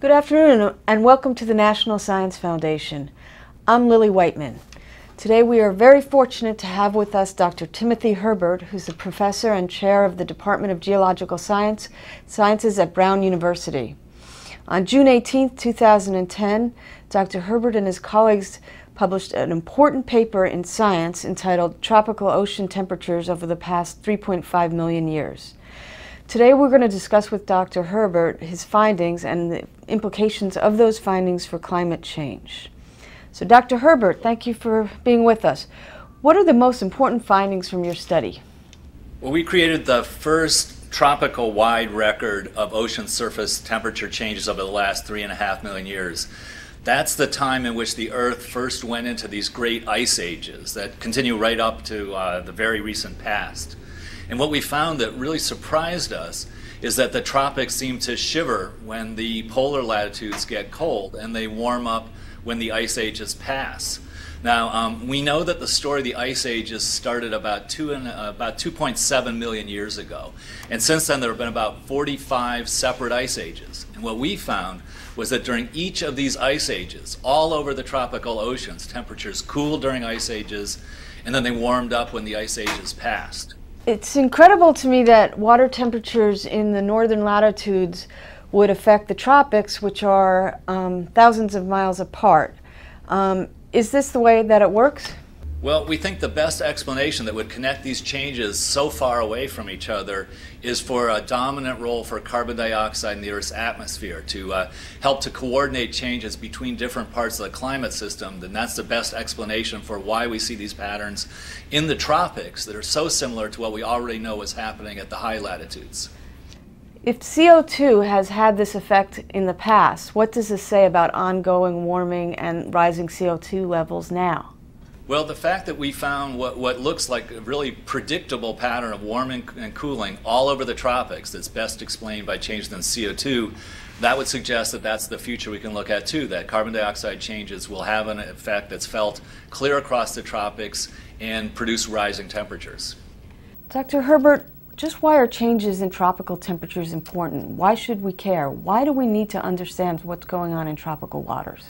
Good afternoon and welcome to the National Science Foundation. I'm Lily Whiteman. Today we are very fortunate to have with us Dr. Timothy Herbert, who's a professor and chair of the Department of Geological Science, Sciences at Brown University. On June 18, 2010, Dr. Herbert and his colleagues published an important paper in Science entitled Tropical Ocean Temperatures Over the Past 3.5 Million Years. Today we're going to discuss with Dr. Herbert his findings and implications of those findings for climate change. So Dr. Herbert, thank you for being with us. What are the most important findings from your study? Well, we created the first tropical wide record of ocean surface temperature changes over the last three and a half million years. That's the time in which the Earth first went into these great ice ages that continue right up to uh, the very recent past. And what we found that really surprised us is that the tropics seem to shiver when the polar latitudes get cold and they warm up when the ice ages pass. Now, um, we know that the story of the ice ages started about, two and, uh, about 2.7 million years ago. And since then, there have been about 45 separate ice ages. And what we found was that during each of these ice ages, all over the tropical oceans, temperatures cooled during ice ages, and then they warmed up when the ice ages passed. It's incredible to me that water temperatures in the northern latitudes would affect the tropics, which are um, thousands of miles apart. Um, is this the way that it works? Well, we think the best explanation that would connect these changes so far away from each other is for a dominant role for carbon dioxide in the Earth's atmosphere to uh, help to coordinate changes between different parts of the climate system. And that's the best explanation for why we see these patterns in the tropics that are so similar to what we already know is happening at the high latitudes. If CO2 has had this effect in the past, what does this say about ongoing warming and rising CO2 levels now? Well, the fact that we found what, what looks like a really predictable pattern of warming and cooling all over the tropics that's best explained by changes in CO2, that would suggest that that's the future we can look at too, that carbon dioxide changes will have an effect that's felt clear across the tropics and produce rising temperatures. Dr. Herbert, just why are changes in tropical temperatures important? Why should we care? Why do we need to understand what's going on in tropical waters?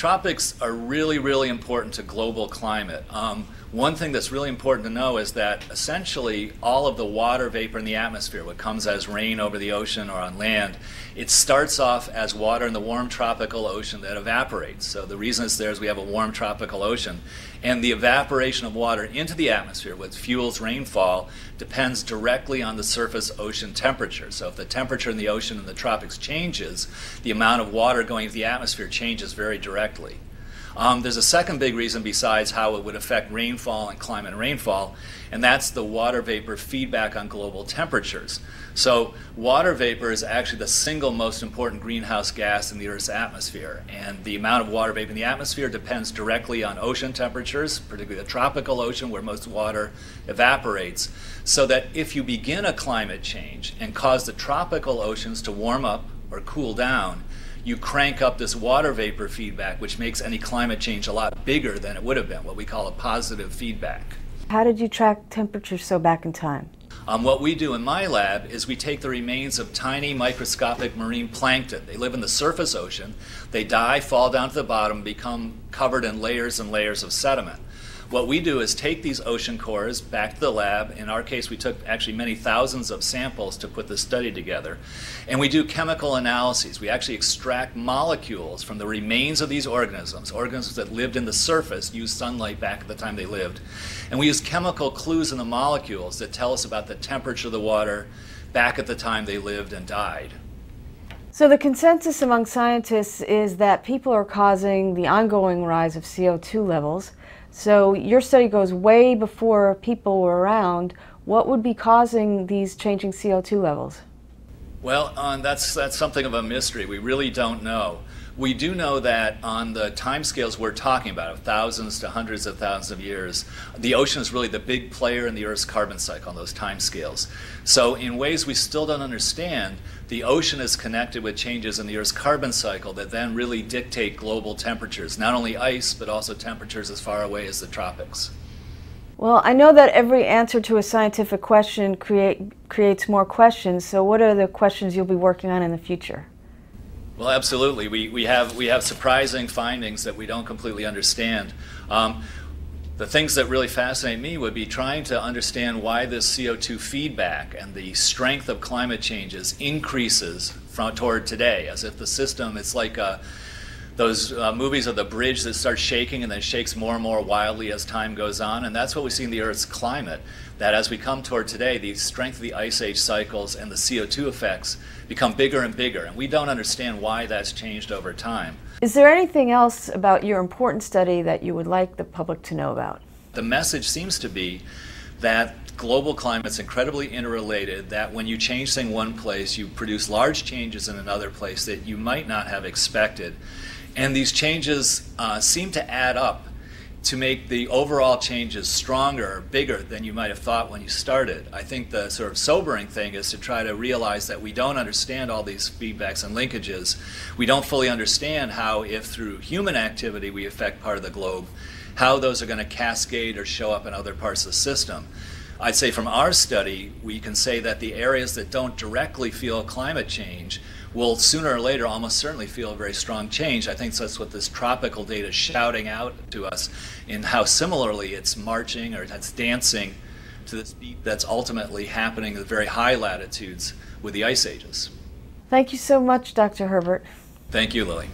Tropics are really, really important to global climate. Um, one thing that's really important to know is that essentially all of the water vapor in the atmosphere, what comes as rain over the ocean or on land, it starts off as water in the warm tropical ocean that evaporates. So the reason it's there is we have a warm tropical ocean. And the evaporation of water into the atmosphere, which fuels rainfall, depends directly on the surface ocean temperature. So if the temperature in the ocean in the tropics changes, the amount of water going into the atmosphere changes very directly. Um, there's a second big reason besides how it would affect rainfall and climate and rainfall, and that's the water vapor feedback on global temperatures. So, water vapor is actually the single most important greenhouse gas in the Earth's atmosphere, and the amount of water vapor in the atmosphere depends directly on ocean temperatures, particularly the tropical ocean where most water evaporates. So, that if you begin a climate change and cause the tropical oceans to warm up or cool down, you crank up this water vapor feedback, which makes any climate change a lot bigger than it would have been, what we call a positive feedback. How did you track temperatures so back in time? Um, what we do in my lab is we take the remains of tiny microscopic marine plankton. They live in the surface ocean. They die, fall down to the bottom, become covered in layers and layers of sediment. What we do is take these ocean cores back to the lab. In our case, we took actually many thousands of samples to put this study together. And we do chemical analyses. We actually extract molecules from the remains of these organisms, organisms that lived in the surface, used sunlight back at the time they lived. And we use chemical clues in the molecules that tell us about the temperature of the water back at the time they lived and died. So the consensus among scientists is that people are causing the ongoing rise of CO2 levels so your study goes way before people were around. What would be causing these changing CO2 levels? Well, uh, that's, that's something of a mystery. We really don't know. We do know that on the timescales we're talking about, of thousands to hundreds of thousands of years, the ocean is really the big player in the Earth's carbon cycle on those timescales. So, in ways we still don't understand, the ocean is connected with changes in the Earth's carbon cycle that then really dictate global temperatures, not only ice, but also temperatures as far away as the tropics. Well, I know that every answer to a scientific question create, creates more questions, so what are the questions you'll be working on in the future? Well, absolutely. We, we, have, we have surprising findings that we don't completely understand. Um, the things that really fascinate me would be trying to understand why this CO2 feedback and the strength of climate changes increases from toward today, as if the system it's like a, those uh, movies of the bridge that starts shaking and then shakes more and more wildly as time goes on. And that's what we see in the Earth's climate, that as we come toward today, the strength of the ice age cycles and the CO2 effects become bigger and bigger. And we don't understand why that's changed over time. Is there anything else about your important study that you would like the public to know about? The message seems to be that global climate's incredibly interrelated, that when you change things one place, you produce large changes in another place that you might not have expected. And these changes uh, seem to add up to make the overall changes stronger, bigger than you might have thought when you started. I think the sort of sobering thing is to try to realize that we don't understand all these feedbacks and linkages. We don't fully understand how, if through human activity we affect part of the globe, how those are going to cascade or show up in other parts of the system. I'd say from our study, we can say that the areas that don't directly feel climate change will sooner or later almost certainly feel a very strong change. I think that's what this tropical data is shouting out to us in how similarly it's marching or it's dancing to the beat that's ultimately happening at very high latitudes with the ice ages. Thank you so much, Dr. Herbert. Thank you, Lily.